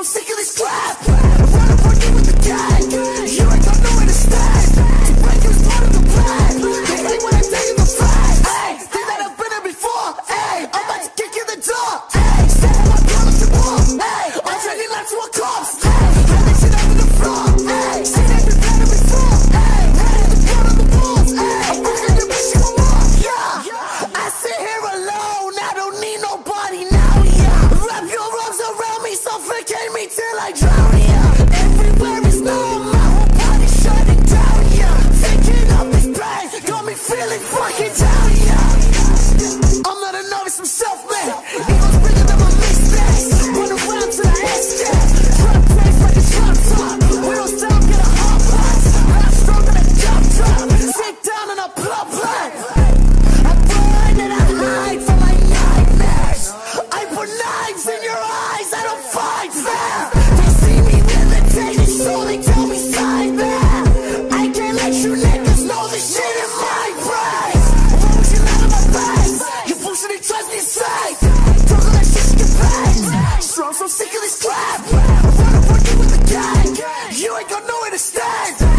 I'm sick of this crap! Suffocate me till I drown you They see me so they tell me I can't let you know this shit is my price you lie to my face? You bullshit trust me safe. Talk all that shit you can Strong sick of this crap. I'm running with the gang? You ain't got nowhere to stand.